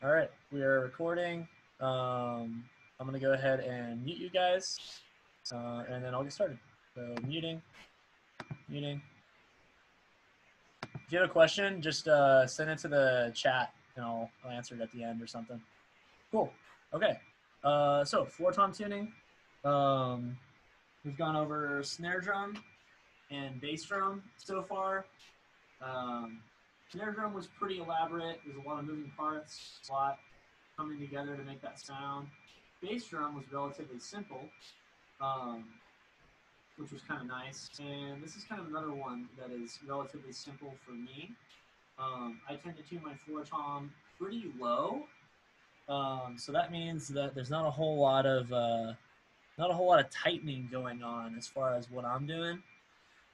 All right, we are recording. Um, I'm gonna go ahead and mute you guys, uh, and then I'll get started. So muting, muting. If you have a question, just uh, send it to the chat, and I'll, I'll answer it at the end or something. Cool. Okay. Uh, so floor tom tuning. Um, we've gone over snare drum and bass drum so far. Um, Snare drum was pretty elaborate. There's a lot of moving parts, a lot coming together to make that sound. Bass drum was relatively simple, um, which was kind of nice. And this is kind of another one that is relatively simple for me. Um, I tend to tune my floor tom pretty low, um, so that means that there's not a whole lot of uh, not a whole lot of tightening going on as far as what I'm doing.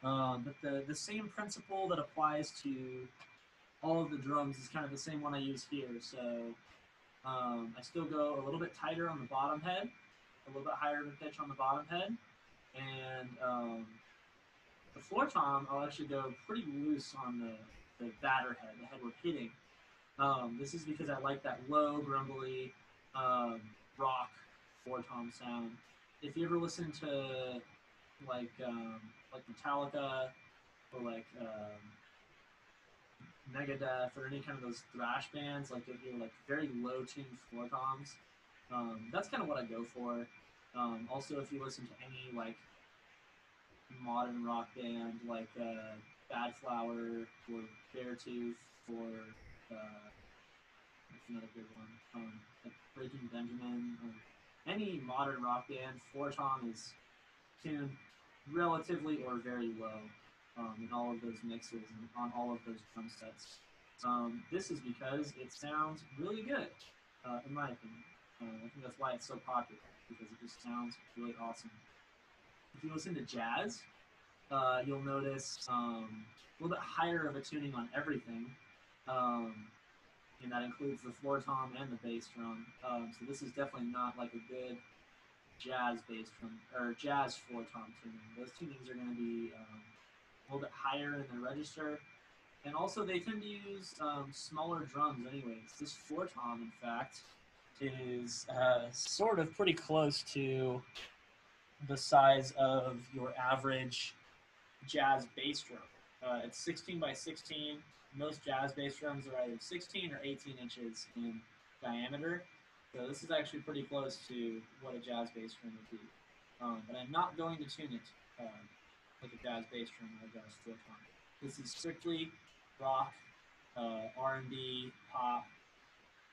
Um, but the the same principle that applies to all of the drums is kind of the same one I use here. So um, I still go a little bit tighter on the bottom head, a little bit higher of a pitch on the bottom head, and um, the floor tom I'll actually go pretty loose on the, the batter head, the head we're hitting. Um, this is because I like that low, grumbly, um, rock floor tom sound. If you ever listen to like um, like Metallica or like um, Megadeth or any kind of those thrash bands, like if you're like very low tuned floor toms, um, that's kind of what I go for. Um, also, if you listen to any like modern rock band like uh, Badflower or Beartooth or uh, what's another good one, um, like Breaking Benjamin or any modern rock band, floor tom is tuned relatively or very low um, in all of those mixes and on all of those drum sets. Um, this is because it sounds really good, uh, in my opinion. Uh, I think that's why it's so popular, because it just sounds really awesome. If you listen to jazz, uh, you'll notice um, a little bit higher of a tuning on everything, um, and that includes the floor tom and the bass drum. Um, so this is definitely not like a good jazz bass drum or jazz floor tom tuning. Those tunings are going to be um, a little bit higher in the register. And also, they tend to use um, smaller drums, anyways. This floor tom, in fact, is uh, sort of pretty close to the size of your average jazz bass drum. Uh, it's 16 by 16. Most jazz bass drums are either 16 or 18 inches in diameter. So this is actually pretty close to what a jazz bass drum would be. Um, but I'm not going to tune it. Um, like a jazz bass drum or a jazz floor tom. This is strictly rock, uh, R&B, pop,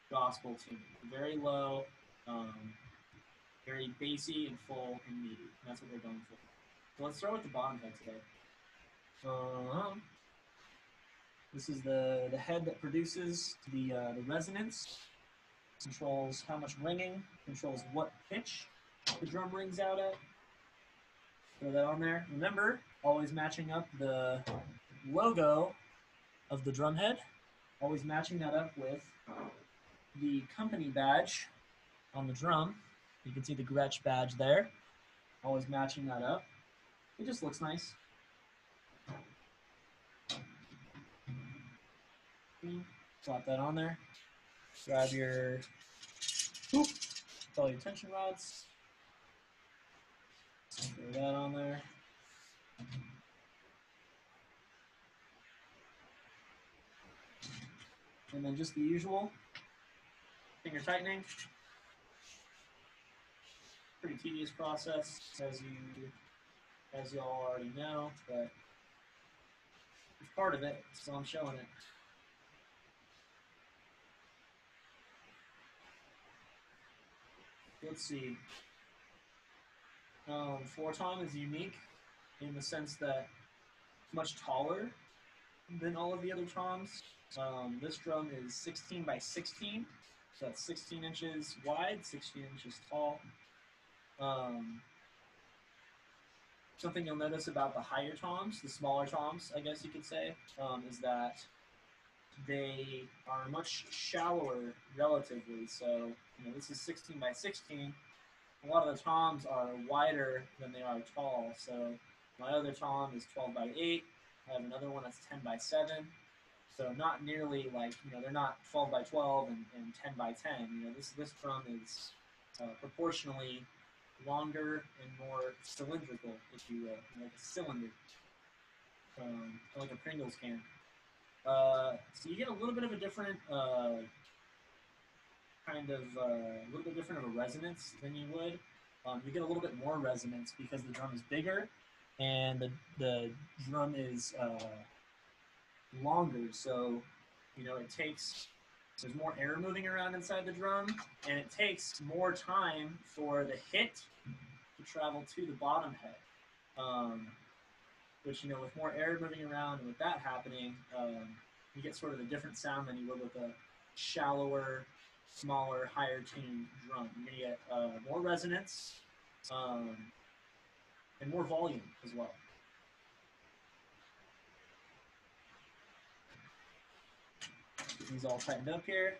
gospel tuning. Very low, um, very bassy and full and meaty. And that's what we're going for. So let's start with the bottom head today. Um, this is the, the head that produces the, uh, the resonance, controls how much ringing, controls what pitch the drum rings out at, Throw that on there. Remember, always matching up the logo of the drum head. Always matching that up with the company badge on the drum. You can see the Gretsch badge there. Always matching that up. It just looks nice. Slap that on there. Grab your all your tension rods. Throw that on there. And then just the usual finger tightening. Pretty tedious process, as you as y'all already know, but it's part of it, so I'm showing it. Let's see. Um, is unique in the sense that it's much taller than all of the other toms. Um, this drum is 16 by 16, so that's 16 inches wide, 16 inches tall. Um, something you'll notice about the higher toms, the smaller toms, I guess you could say, um, is that they are much shallower relatively. So, you know, this is 16 by 16 a lot of the toms are wider than they are tall. So my other tom is 12 by 8. I have another one that's 10 by 7. So not nearly like you know they're not 12 by 12 and, and 10 by 10. You know this this drum is uh, proportionally longer and more cylindrical, if you will, like a cylinder, um, like a Pringles can. Uh, so you get a little bit of a different uh, kind of uh, a little bit different of a resonance than you would. Um, you get a little bit more resonance because the drum is bigger and the the drum is uh, longer. So you know it takes there's more air moving around inside the drum, and it takes more time for the hit to travel to the bottom head. Um, which you know, with more air moving around and with that happening, um, you get sort of a different sound than you would with a shallower, smaller, higher tuned drum. You're gonna get uh, more resonance um, and more volume as well. These all tightened up here.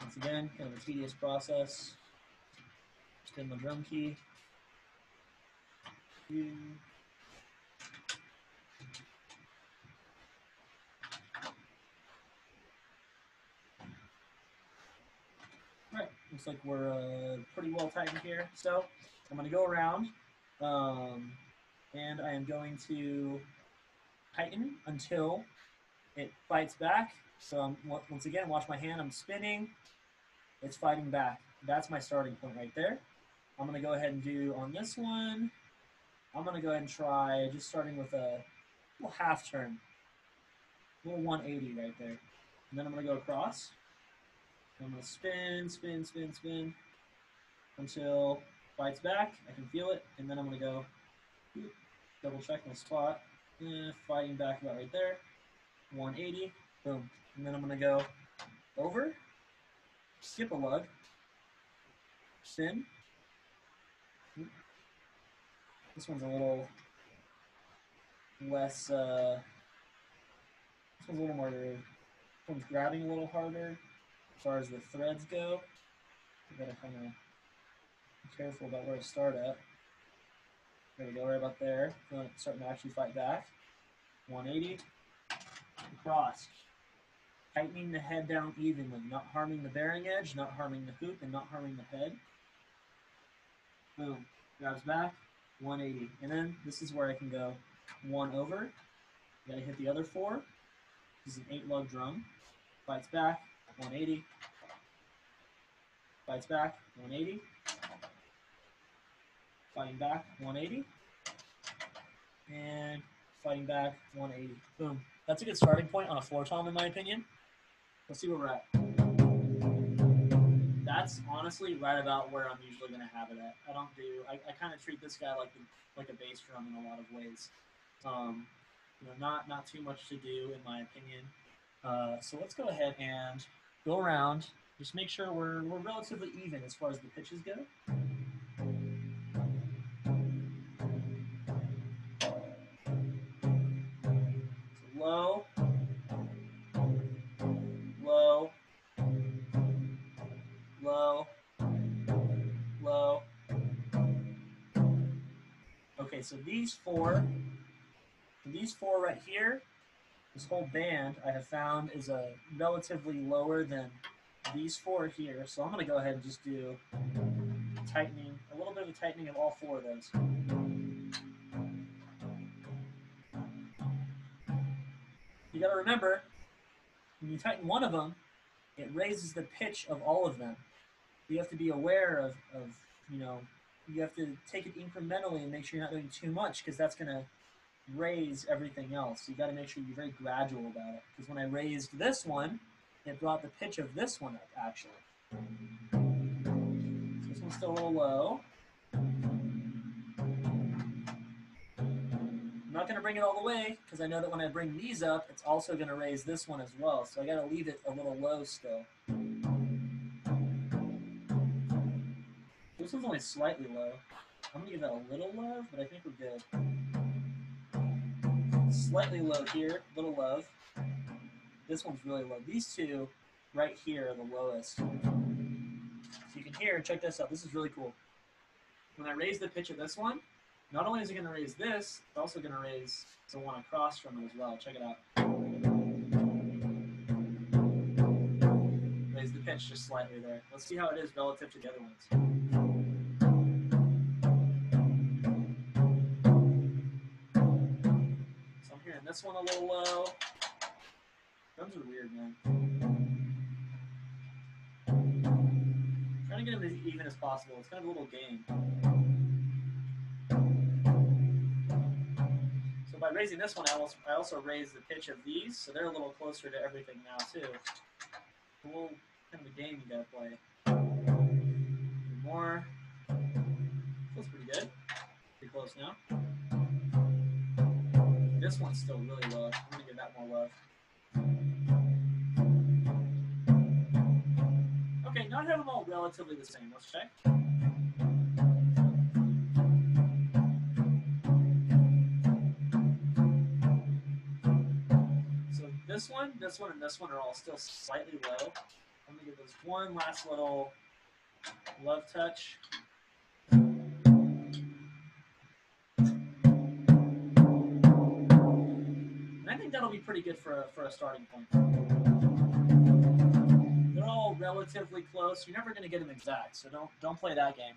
Once again, kind of a tedious process. Just in the drum key. Two. Right, looks like we're uh, pretty well tightened here. So I'm going to go around um, and I am going to tighten until it fights back. So I'm, once again, watch my hand, I'm spinning, it's fighting back. That's my starting point right there. I'm going to go ahead and do on this one, I'm going to go ahead and try just starting with a little half turn, a little 180 right there. And then I'm going to go across. I'm to spin, spin, spin, spin until fights back. I can feel it. And then I'm to go double check my spot. Eh, fighting back about right there. 180. Boom. And then I'm to go over, skip a lug, spin. This one's a little less, uh, this one's a little more, this one's grabbing a little harder as far as the threads go. You gotta kind of be careful about where to start at. There we go, right about there. Starting to actually fight back. 180 across. Tightening the head down evenly, not harming the bearing edge, not harming the hoop, and not harming the head. Boom. Grabs back, 180. And then this is where I can go one over. Gotta hit the other four. This is an eight lug drum. Fights back, 180. Fights back, 180. Fighting back, 180. And fighting back, 180. Boom. That's a good starting point on a floor tom, in my opinion. Let's see where we're at. That's honestly right about where I'm usually going to have it at. I don't do. I, I kind of treat this guy like the, like a bass drum in a lot of ways. Um, you know, not not too much to do in my opinion. Uh, so let's go ahead and go around. Just make sure we're we're relatively even as far as the pitches go. low, low, low, low. Okay, so these four, these four right here, this whole band I have found is a relatively lower than these four here. So I'm going to go ahead and just do tightening, a little bit of a tightening of all four of those. you got to remember, when you tighten one of them, it raises the pitch of all of them. You have to be aware of, of you know, you have to take it incrementally and make sure you're not doing too much because that's going to raise everything else. You got to make sure you're very gradual about it. Because when I raised this one, it brought the pitch of this one up, actually. So this one's still a little low. I'm not going to bring it all the way because I know that when I bring these up, it's also going to raise this one as well. So I got to leave it a little low still. This one's only slightly low. I'm going to give that a little love, but I think we're good. Slightly low here, little love. This one's really low. These two right here are the lowest. So you can hear, check this out. This is really cool. When I raise the pitch of this one, not only is it going to raise this, it's also going to raise the one across from it as well. Check it out. Raise the pitch just slightly there. Let's see how it is relative to the other ones. This one a little low. Drums are weird, man. Trying to get them as even as possible. It's kind of a little game. So by raising this one, I also, I also raise the pitch of these, so they're a little closer to everything now too. A little kind of a game you gotta play. More. Feels pretty good. Pretty close now. This one's still really low. I'm gonna give that more love. Okay, now I have them all relatively the same. Let's check. So this one, this one, and this one are all still slightly low. I'm gonna give this one last little love touch. Be pretty good for a, for a starting point. They're all relatively close. You're never going to get them exact, so don't don't play that game.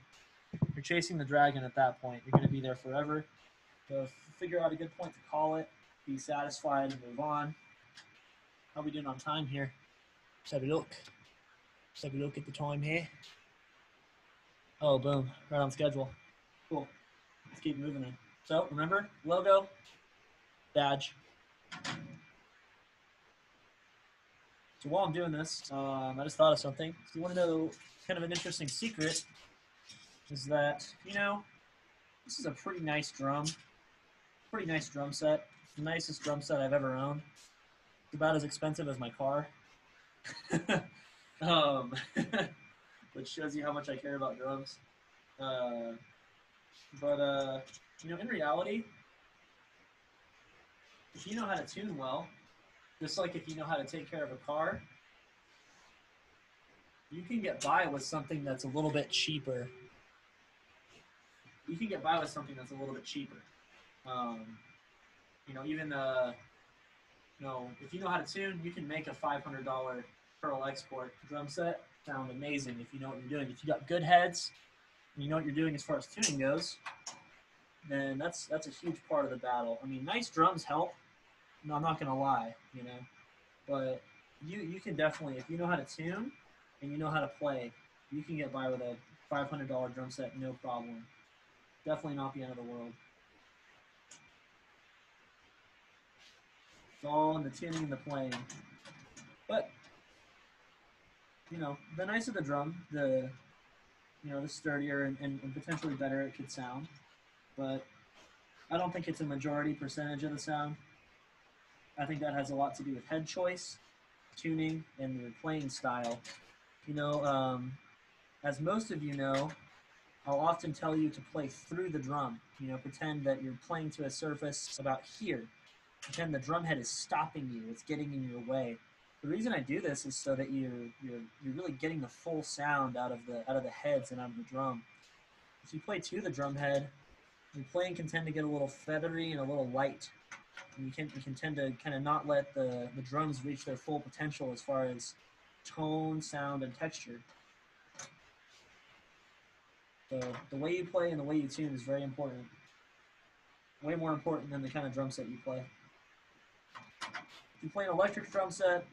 You're chasing the dragon at that point. You're going to be there forever. So figure out a good point to call it, be satisfied, and move on. How we doing on time here? Let's have a look. Let's have a look at the time here. Oh, boom. Right on schedule. Cool. Let's keep moving then. So, remember, logo, badge. So while I'm doing this, um, I just thought of something. If you want to know kind of an interesting secret, is that, you know, this is a pretty nice drum. Pretty nice drum set. The nicest drum set I've ever owned. It's about as expensive as my car. um, which shows you how much I care about drums. Uh, but, uh, you know, in reality, if you know how to tune well, just like if you know how to take care of a car, you can get by with something that's a little bit cheaper. You can get by with something that's a little bit cheaper. Um, you know, even uh, you know, if you know how to tune, you can make a five hundred dollar Pearl Export drum set sound amazing if you know what you're doing. If you got good heads, and you know what you're doing as far as tuning goes, then that's that's a huge part of the battle. I mean, nice drums help. No, I'm not gonna lie, you know, but you you can definitely if you know how to tune and you know how to play, you can get by with a five hundred dollar drum set no problem. Definitely not the end of the world. It's all in the tuning and the playing. But you know, the nicer the drum, the you know, the sturdier and, and, and potentially better it could sound. But I don't think it's a majority percentage of the sound. I think that has a lot to do with head choice, tuning, and the playing style. You know, um, as most of you know, I'll often tell you to play through the drum. You know, pretend that you're playing to a surface about here. Pretend the drum head is stopping you; it's getting in your way. The reason I do this is so that you're you're you're really getting the full sound out of the out of the heads and out of the drum. If you play to the drum head, your playing can tend to get a little feathery and a little light. And you can you can tend to kind of not let the, the drums reach their full potential as far as tone, sound, and texture. So the way you play and the way you tune is very important. Way more important than the kind of drum set you play. If you play an electric drum set,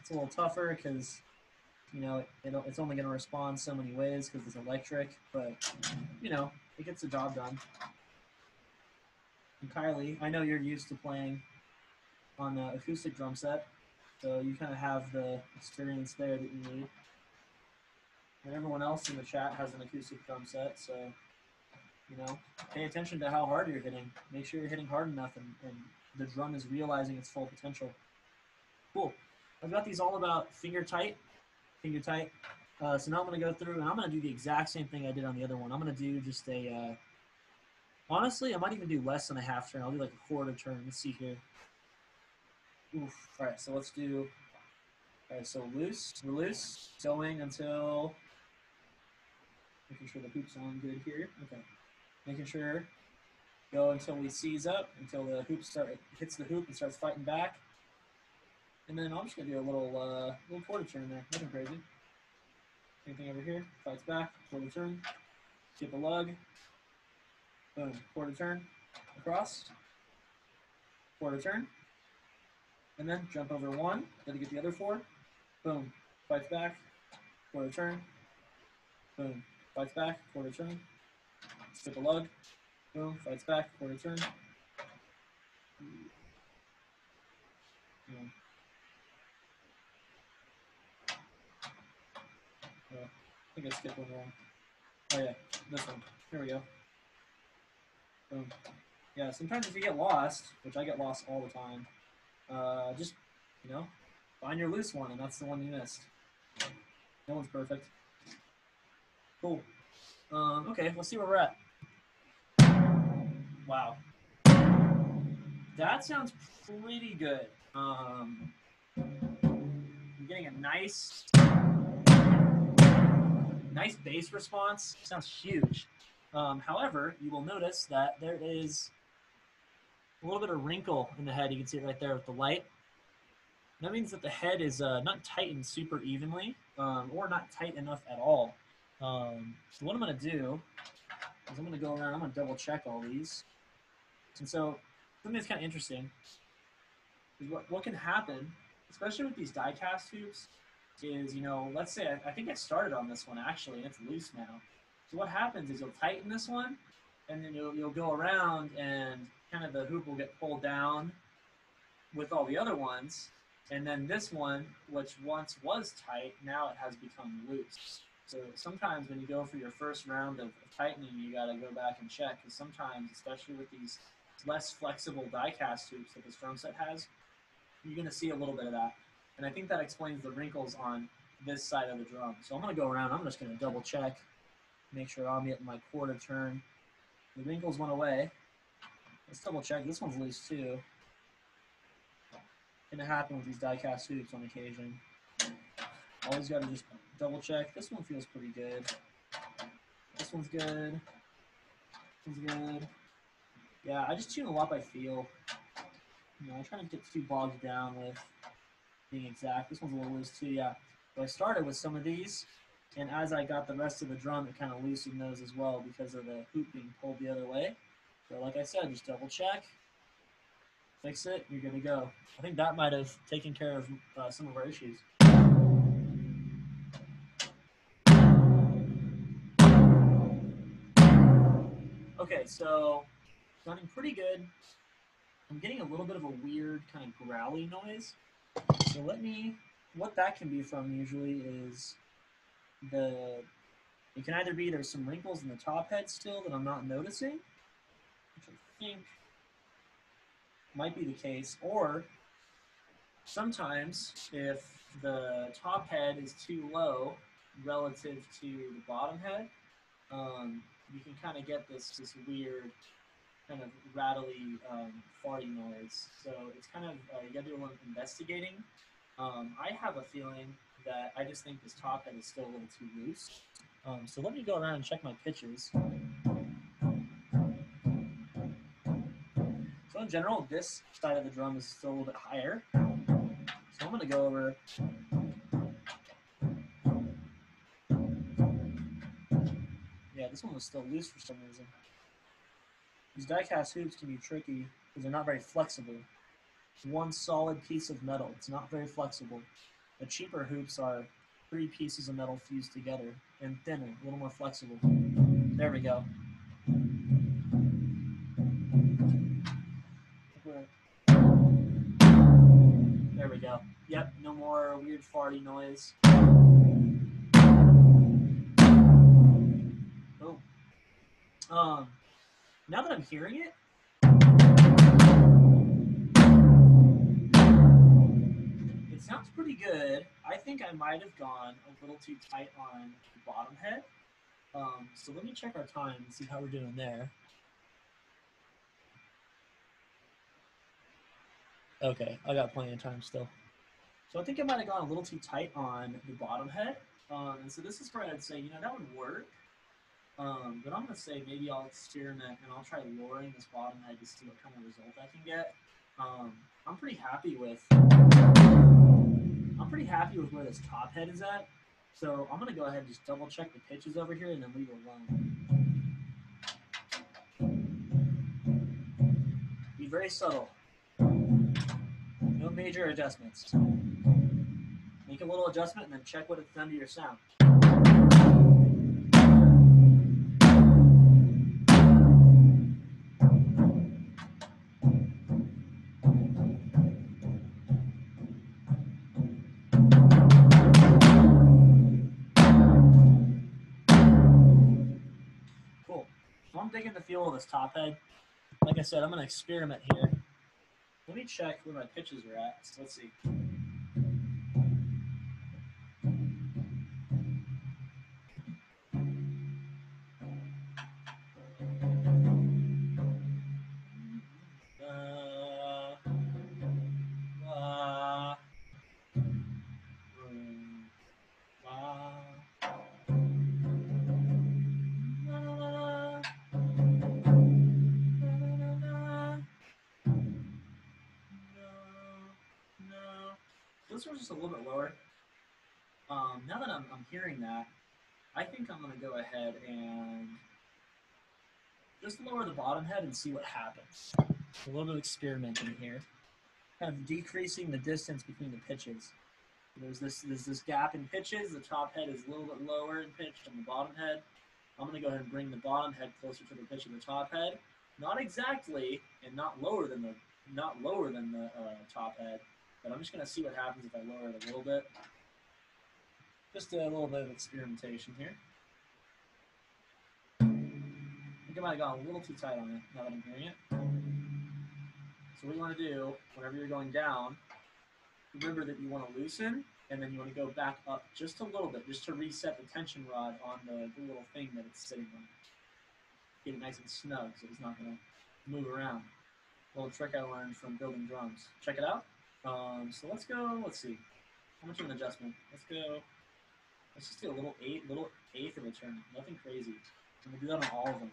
it's a little tougher because you know it, it, it's only going to respond so many ways because it's electric. But you know it gets the job done. Kylie, I know you're used to playing on an acoustic drum set, so you kind of have the experience there that you need. And everyone else in the chat has an acoustic drum set, so you know, pay attention to how hard you're hitting. Make sure you're hitting hard enough, and, and the drum is realizing its full potential. Cool. I've got these all about finger tight, finger tight. Uh, so now I'm going to go through and I'm going to do the exact same thing I did on the other one. I'm going to do just a, uh, honestly, I might even do less than a half turn. I'll do like a quarter turn. Let's see here. Oof. All right, so let's do, all right, so loose, loose, going until, making sure the hoop's on good here. Okay. Making sure Go until we seize up, until the hoop start hits the hoop and starts fighting back. And then I'm just gonna do a little uh, little quarter turn there, nothing crazy. Same thing over here, fights back, quarter turn, skip a lug, boom, quarter turn, across, quarter turn, and then jump over one, then get the other four, boom, fights back, quarter turn, boom, fights back, quarter turn, skip a lug, boom, fights back, quarter turn. Boom. I think I skipped one wrong. Oh yeah, this one. Here we go. Yeah, sometimes if you get lost, which I get lost all the time, uh, just, you know, find your loose one, and that's the one you missed. No one's perfect. Cool. Um, okay, let's see where we're at. Wow. That sounds pretty good. Um, I'm getting a nice, nice bass response. Sounds huge. Um, however, you will notice that there is a little bit of wrinkle in the head. You can see it right there with the light. That means that the head is uh, not tightened super evenly, um, or not tight enough at all. Um, so what I'm going to do is I'm going to go around. I'm going to double check all these. And so something that's kind of interesting is what, what can happen, especially with these die cast tubes, is, you know, let's say, I, I think I started on this one actually, and it's loose now. So what happens is you'll tighten this one, and then you'll, you'll go around and kind of the hoop will get pulled down with all the other ones. And then this one, which once was tight, now it has become loose. So sometimes when you go for your first round of, tightening, you got to go back and check because sometimes, especially with these less flexible die cast tubes that this drum set has, you're going to see a little bit of that. And I think that explains the wrinkles on this side of the drum. So I'm going to go around. I'm just going to double check, make sure I'm getting my quarter turn. The wrinkles went away. Let's double check. This one's loose too. Gonna happen with these die cast hoops on occasion. Always gotta just double check. This one feels pretty good. This one's good. This one's good. Yeah, I just tune a lot by feel. You know, I try not to get too bogged down with being exact. This one's a little loose too, yeah. So I started with some of these, and as I got the rest of the drum, it kind of loosened those as well because of the hoop being pulled the other way. So like I said, just double check, fix it, you're good to go. I think that might have taken care of uh, some of our issues. Okay, so sounding pretty good. I'm getting a little bit of a weird kind of growly noise. So let me, what that can be from usually is the, it can either be there's some wrinkles in the top head still that I'm not noticing, which I think might be the case, or sometimes if the top head is too low relative to the bottom head, um, you can kind of get this this weird kind of rattly um, farty noise. So it's kind of uh, you got to do a little investigating. Um, I have a feeling that I just think this top head is still a little too loose. Um, so let me go around and check my pitches. So in general, this side of the drum is still a little bit higher. So I'm going to go over. Yeah, this one was still loose for some reason. These die-cast hoops can be tricky because they're not very flexible. One solid piece of metal. It's not very flexible. The cheaper hoops are three pieces of metal fused together and thinner, a little more flexible. There we go. There we go. Yep, no more weird farty noise. Oh. Um, now that I'm hearing it, pretty good. I think I might have gone a little too tight on the bottom head. Um, so let me check our time and see how we're doing there. Okay, I got plenty of time still. So I think I might have gone a little too tight on the bottom head. Um, and so this is where I'd say, you know, that would work. Um, but I'm gonna say maybe I'll experiment and I'll try lowering this bottom head to see what kind of result I can get. Um, I'm pretty happy with I'm pretty happy with where this top head is at. So I'm gonna go ahead and just double check the pitches over here and then leave it alone. Be very subtle. No major adjustments. Make a little adjustment and then check what it's done to your sound. This top head. Like I said, I'm going to experiment here. Let me check where my pitches are at. So let's see. This one's just a little bit lower. Um, now that I'm, I'm hearing that, I think I'm going to go ahead and just lower the bottom head and see what happens. A little bit of experimenting here. Kind of decreasing the distance between the pitches. There's this there's this gap in pitches. The top head is a little bit lower in pitch than the bottom head. I'm going to go ahead and bring the bottom head closer to the pitch of the top head. Not exactly, and not lower than the not lower than the uh, top head, but I'm just going to see what happens if I lower it a little bit. Just a little bit of experimentation here. I think I might have gone a little too tight on it now that I'm hearing it. So what you want to do, whenever you're going down, remember that you want to loosen, and then you want to go back up just a little bit, just to reset the tension rod on the, the little thing that it's sitting on. Get it nice and snug so it's not going to move around. Little trick I learned from building drums. Check it out. Um, so let's go, let's see. How much of an adjustment? Let's go, let's just do a little eight, little eighth of a turn. Nothing crazy. And we'll do that on all of them.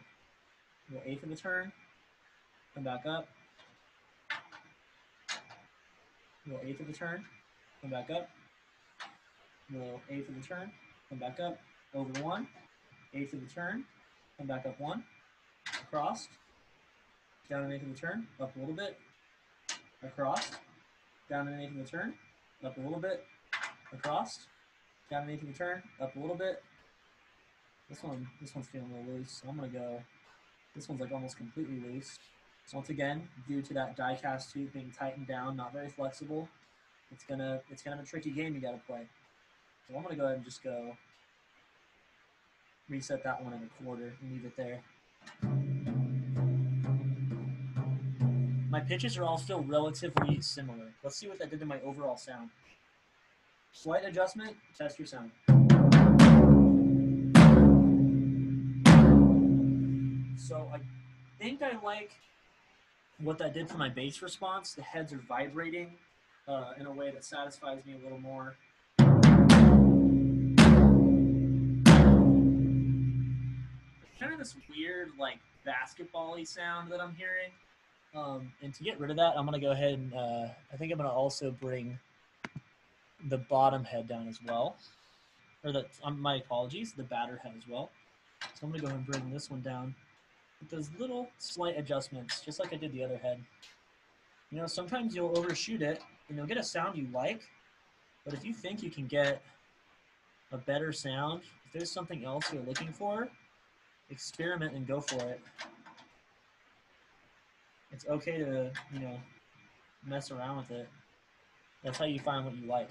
Little eighth of a turn. Come back up. Little eighth of a turn. Come back up. Little eighth of a turn. Come back up. Over one. Eighth of a turn. Come back up one. Across. Down an eighth of a turn. Up a little bit. Across. Down an eighth of a turn. Up a little bit. Across. Down an eighth of a turn. Up a little bit. This one, this one's feeling a little loose. So I'm gonna go. This one's like almost completely loose. So once again, due to that die cast tube being tightened down, not very flexible, it's gonna it's kind of a tricky game you gotta play. So I'm gonna go ahead and just go reset that one in a quarter and leave it there. My pitches are all still relatively similar. Let's see what that did to my overall sound. Slight adjustment, test your sound. So I think I like what that did for my bass response. The heads are vibrating uh, in a way that satisfies me a little more. It's Kind of this weird, like basketball-y sound that I'm hearing. Um, and to get rid of that, I'm gonna go ahead and uh, I think I'm gonna also bring the bottom head down as well, or the um, my apologies, the batter head as well. So I'm gonna go ahead and bring this one down with those little slight adjustments, just like I did the other head. You know, sometimes you'll overshoot it and you'll get a sound you like, but if you think you can get a better sound, if there's something else you're looking for, experiment and go for it. It's okay to, you know, mess around with it. That's how you find what you like.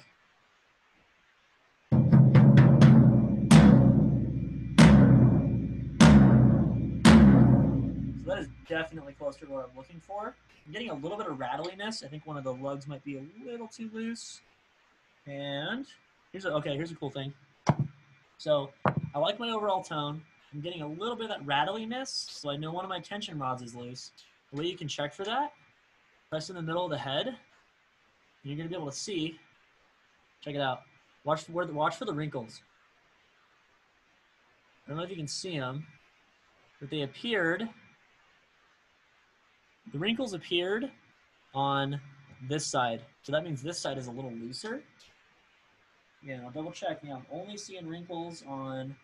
So that is definitely closer to what I'm looking for. I'm getting a little bit of rattliness. I think one of the lugs might be a little too loose. And here's a okay, here's a cool thing. So I like my overall tone. I'm getting a little bit of that rattliness, so I know one of my tension rods is loose. The way you can check for that, press in the middle of the head, and you're gonna be able to see. Check it out. Watch for the, watch for the wrinkles. I don't know if you can see them. but they appeared, the wrinkles appeared on this side. So that means this side is a little looser. Yeah, I'll double check. Yeah, I'm only seeing wrinkles on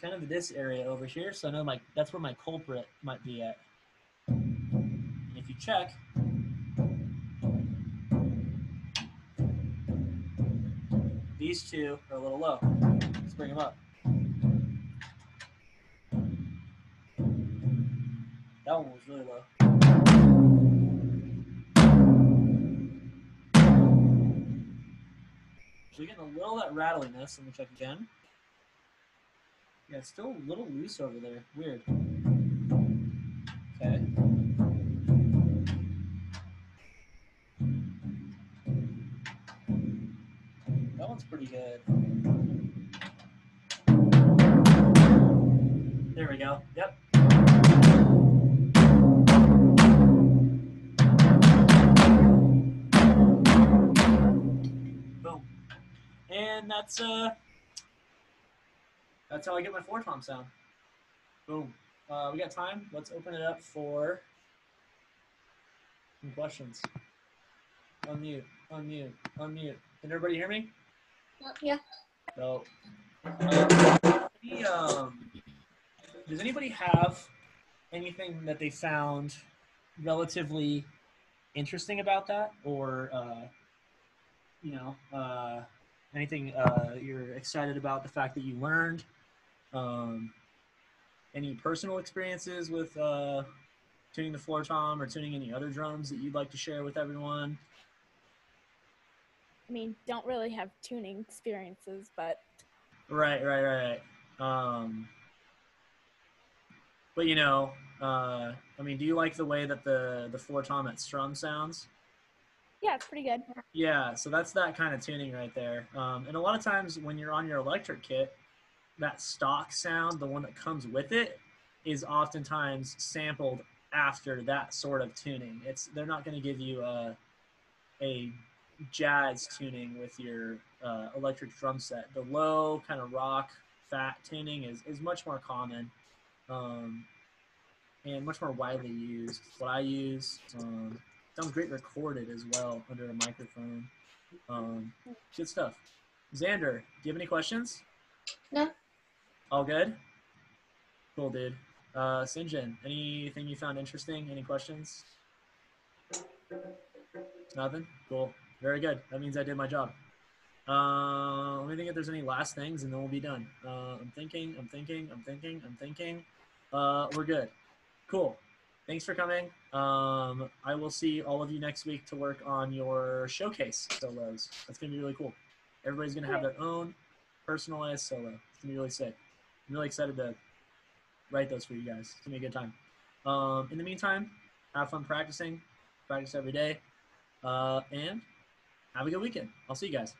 kind of this area over here. So I know my that's where my culprit might be at. You check, these two are a little low. Let's bring them up. That one was really low. So you're getting a little of that rattliness. Let me check again. Yeah, it's still a little loose over there. Weird. Okay. Pretty good. There we go. Yep. Boom. And that's uh that's how I get my floor tom sound. Boom. Uh, we got time. Let's open it up for some questions. Unmute, unmute, unmute. Can everybody hear me? Yeah. Um, any, um, does anybody have anything that they found relatively interesting about that, or uh, you know, uh, anything uh, you're excited about the fact that you learned? Um, any personal experiences with uh, tuning the floor tom or tuning any other drums that you'd like to share with everyone? I mean, don't really have tuning experiences, but Right, right, right. Um, but you know, uh, I mean, do you like the way that the the floor tom at Strum sounds? yeah, it's pretty good. Yeah, so that's that kind of tuning right there. Um, and a lot of times when you're on your electric kit, that stock sound, the one that comes with it, is oftentimes sampled after that sort of tuning. It's they're not going to give you a a jazz tuning with your uh, electric drum set. The low kind of rock fat tuning is is much more common. Um, and much more widely used. What I use um, sounds great recorded as well under a microphone. Um, good stuff. Xander, do you have any questions? No. All good? Cool, dude. Uh, Sinjin, anything you found interesting? Any questions? Nothing? Cool. Very good. That means I did my job. Uh, let me think if there's any last things and then we'll be done. Uh, I'm thinking, I'm thinking, I'm thinking, I'm thinking. Uh, we're good. Cool. Thanks for coming. Um, I will see all of you next week to work on your showcase solos. That's going to be really cool. Everybody's going to have their own personalized solo. It's going to be really sick. I'm really excited to write those for you guys. It's going to be a good time. Um, in the meantime, have fun practicing. Practice every day. Uh, and have a good weekend. I'll see you guys.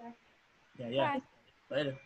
Okay. Yeah, yeah. Bye. Later.